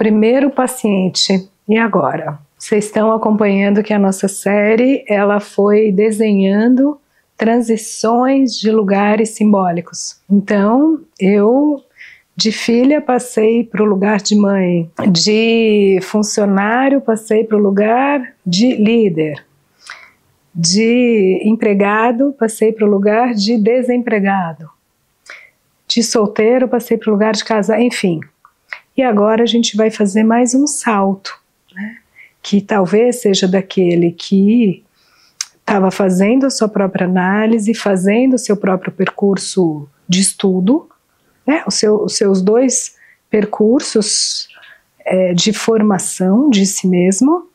Primeiro paciente. E agora? Vocês estão acompanhando que a nossa série ela foi desenhando transições de lugares simbólicos. Então, eu de filha passei para o lugar de mãe, de funcionário passei para o lugar de líder, de empregado passei para o lugar de desempregado, de solteiro passei para o lugar de casar, enfim. E agora a gente vai fazer mais um salto, né? que talvez seja daquele que estava fazendo a sua própria análise, fazendo o seu próprio percurso de estudo, né? o seu, os seus dois percursos é, de formação de si mesmo,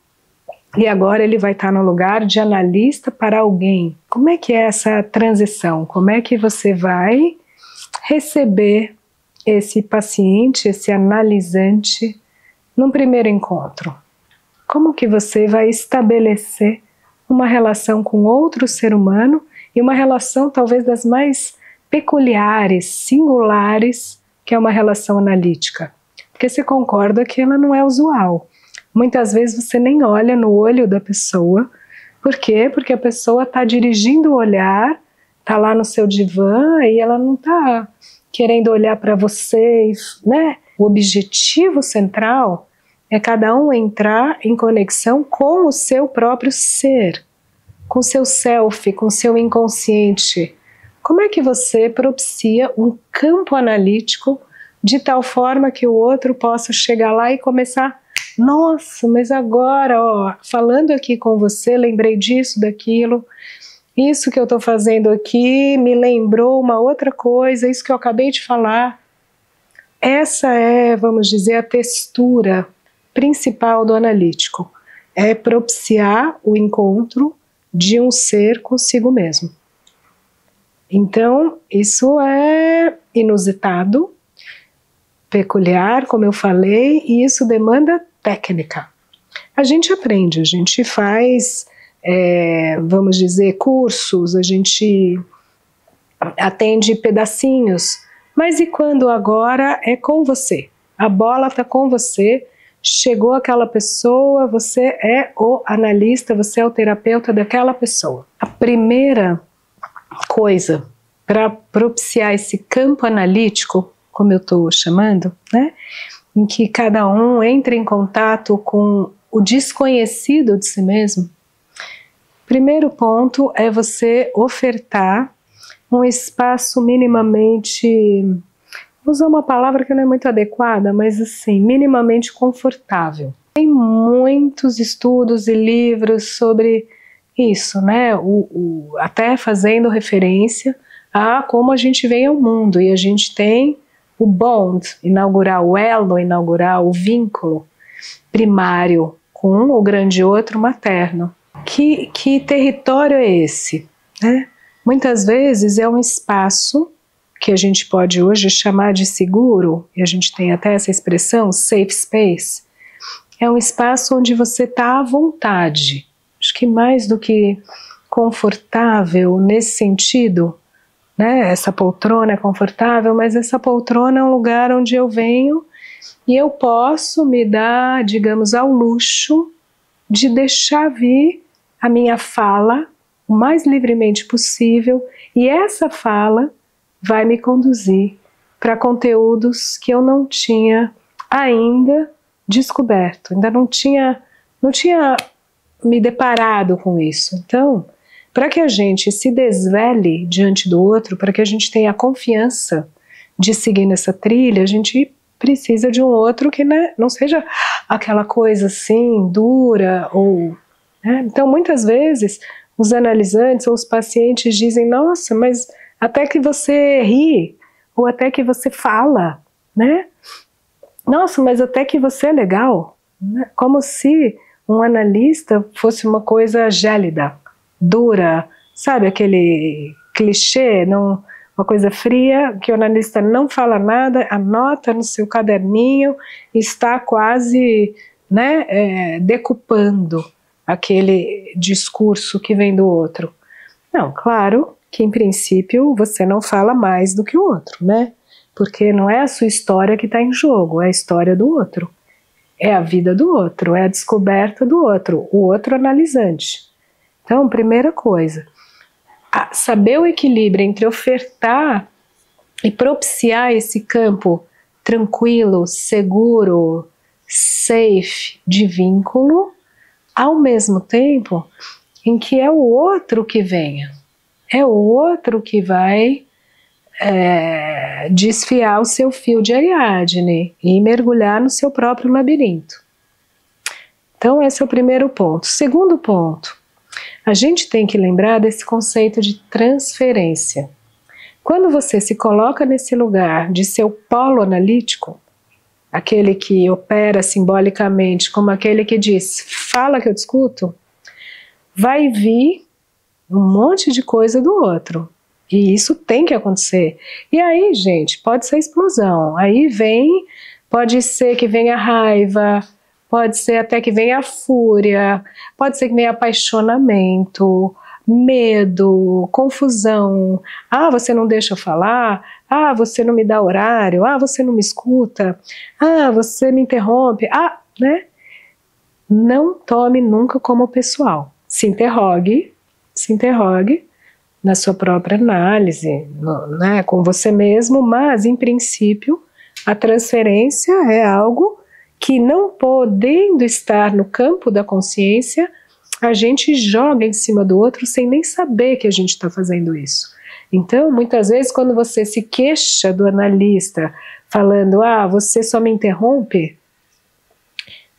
e agora ele vai estar no lugar de analista para alguém. Como é que é essa transição? Como é que você vai receber esse paciente, esse analisante, num primeiro encontro? Como que você vai estabelecer uma relação com outro ser humano e uma relação talvez das mais peculiares, singulares, que é uma relação analítica? Porque você concorda que ela não é usual. Muitas vezes você nem olha no olho da pessoa. Por quê? Porque a pessoa está dirigindo o olhar, está lá no seu divã e ela não está querendo olhar para você, né? O objetivo central é cada um entrar em conexão com o seu próprio ser, com seu self, com seu inconsciente. Como é que você propicia um campo analítico de tal forma que o outro possa chegar lá e começar nossa, mas agora, ó, falando aqui com você, lembrei disso, daquilo. Isso que eu estou fazendo aqui me lembrou uma outra coisa, isso que eu acabei de falar. Essa é, vamos dizer, a textura principal do analítico. É propiciar o encontro de um ser consigo mesmo. Então, isso é inusitado, peculiar, como eu falei, e isso demanda técnica. A gente aprende, a gente faz é, vamos dizer, cursos, a gente atende pedacinhos, mas e quando agora é com você? A bola está com você, chegou aquela pessoa, você é o analista, você é o terapeuta daquela pessoa. A primeira coisa para propiciar esse campo analítico, como eu estou chamando, né, em que cada um entre em contato com o desconhecido de si mesmo, Primeiro ponto é você ofertar um espaço minimamente, vou usar uma palavra que não é muito adequada, mas assim, minimamente confortável. Tem muitos estudos e livros sobre isso, né? O, o, até fazendo referência a como a gente vem ao mundo e a gente tem o bond, inaugurar o elo, inaugurar o vínculo primário com o grande outro materno que, que território é esse? Né? Muitas vezes é um espaço que a gente pode hoje chamar de seguro, e a gente tem até essa expressão, safe space, é um espaço onde você está à vontade. Acho que mais do que confortável nesse sentido, né? Essa poltrona é confortável, mas essa poltrona é um lugar onde eu venho e eu posso me dar, digamos, ao luxo de deixar vir a minha fala o mais livremente possível e essa fala vai me conduzir para conteúdos que eu não tinha ainda descoberto, ainda não tinha, não tinha me deparado com isso. Então, para que a gente se desvele diante do outro, para que a gente tenha confiança de seguir nessa trilha, a gente precisa de um outro que né, não seja aquela coisa assim dura ou né? Então, muitas vezes, os analisantes ou os pacientes dizem: Nossa, mas até que você ri, ou até que você fala, né? Nossa, mas até que você é legal. Né? Como se um analista fosse uma coisa gélida, dura, sabe aquele clichê, não, uma coisa fria, que o analista não fala nada, anota no seu caderninho, está quase né, é, decupando aquele discurso que vem do outro. Não, claro que em princípio você não fala mais do que o outro, né? porque não é a sua história que está em jogo, é a história do outro, é a vida do outro, é a descoberta do outro, o outro analisante. Então, primeira coisa, saber o equilíbrio entre ofertar e propiciar esse campo tranquilo, seguro, safe de vínculo, ao mesmo tempo em que é o outro que venha, é o outro que vai é, desfiar o seu fio de Ariadne e mergulhar no seu próprio labirinto. Então, esse é o primeiro ponto. Segundo ponto, a gente tem que lembrar desse conceito de transferência. Quando você se coloca nesse lugar de seu polo analítico, aquele que opera simbolicamente como aquele que diz, fala que eu discuto, vai vir um monte de coisa do outro. E isso tem que acontecer. E aí, gente, pode ser explosão. Aí vem, pode ser que venha raiva, pode ser até que venha fúria, pode ser que venha apaixonamento, medo, confusão. Ah, você não deixa eu falar? Ah, você não me dá horário? Ah, você não me escuta? Ah, você me interrompe? Ah, né? Não tome nunca como pessoal. Se interrogue, se interrogue na sua própria análise, no, né, com você mesmo, mas em princípio a transferência é algo que não podendo estar no campo da consciência, a gente joga em cima do outro sem nem saber que a gente está fazendo isso. Então, muitas vezes, quando você se queixa do analista, falando, ah, você só me interrompe,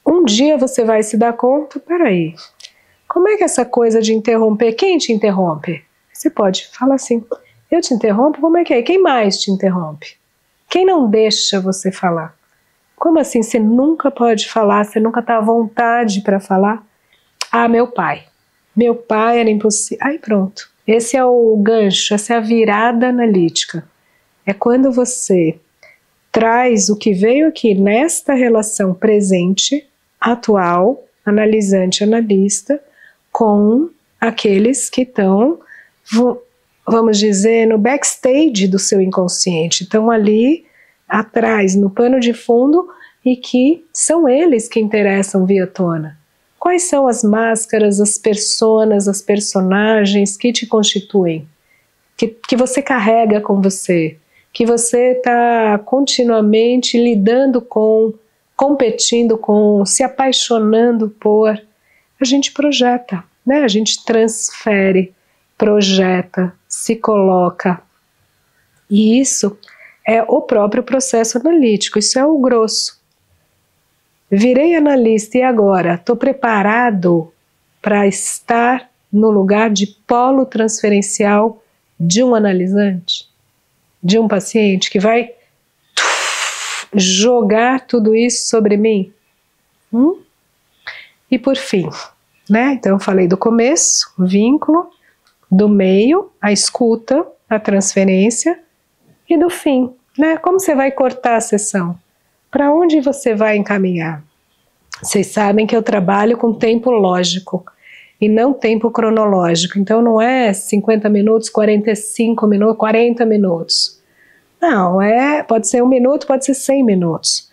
um dia você vai se dar conta, peraí, como é que essa coisa de interromper, quem te interrompe? Você pode falar assim: eu te interrompo? Como é que é? Quem mais te interrompe? Quem não deixa você falar? Como assim você nunca pode falar? Você nunca está à vontade para falar? Ah, meu pai. Meu pai era impossível. Aí pronto. Esse é o gancho, essa é a virada analítica. É quando você traz o que veio aqui nesta relação presente, atual, analisante, analista, com aqueles que estão vamos dizer, no backstage do seu inconsciente. Estão ali atrás, no pano de fundo, e que são eles que interessam via tona. Quais são as máscaras, as personas, as personagens que te constituem? Que, que você carrega com você? Que você está continuamente lidando com, competindo com, se apaixonando por? A gente projeta, né? a gente transfere projeta, se coloca. E isso é o próprio processo analítico, isso é o grosso. Virei analista e agora estou preparado para estar no lugar de polo transferencial de um analisante, de um paciente que vai jogar tudo isso sobre mim? Hum? E por fim, né? Então eu falei do começo, vínculo, do meio, a escuta, a transferência e do fim, né? Como você vai cortar a sessão? Para onde você vai encaminhar? Vocês sabem que eu trabalho com tempo lógico e não tempo cronológico. Então não é 50 minutos, 45 minutos, 40 minutos. Não, é, pode ser um minuto, pode ser 100 minutos.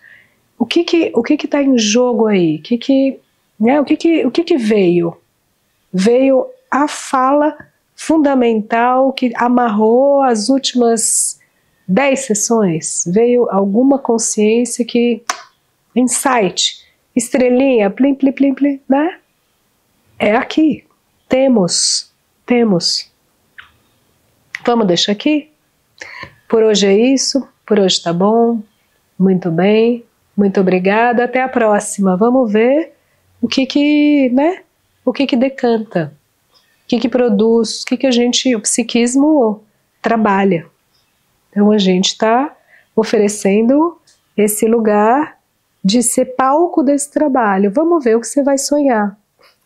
O que que o que que está em jogo aí? O que que, né, o que que o que que veio? Veio a fala fundamental que amarrou as últimas dez sessões? Veio alguma consciência que. Insight, estrelinha, plim, plim, plim, plim, né? É aqui. Temos, temos. Vamos deixar aqui? Por hoje é isso. Por hoje tá bom. Muito bem. Muito obrigada. Até a próxima. Vamos ver o que que, né? O que que decanta o que, que produz, o que, que a gente, o psiquismo trabalha. Então a gente está oferecendo esse lugar de ser palco desse trabalho. Vamos ver o que você vai sonhar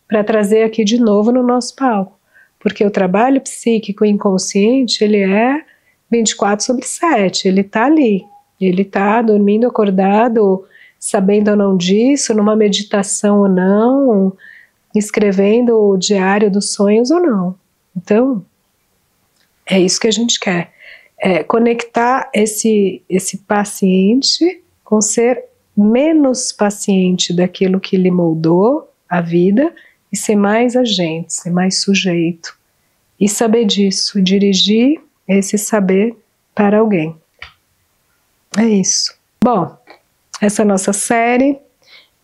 para trazer aqui de novo no nosso palco. Porque o trabalho psíquico inconsciente, ele é 24 sobre 7, ele está ali. Ele está dormindo, acordado, sabendo ou não disso, numa meditação ou não, escrevendo o diário dos sonhos ou não. Então, é isso que a gente quer. é, conectar esse, esse paciente com ser menos paciente daquilo que lhe moldou a vida e ser mais agente, ser mais sujeito. E saber disso, dirigir esse saber para alguém. É isso. Bom, essa é a nossa série.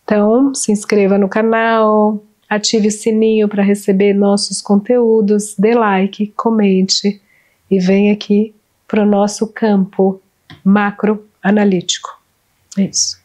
Então, se inscreva no canal, ative o sininho para receber nossos conteúdos, dê like, comente e venha aqui para o nosso campo macro analítico. É isso.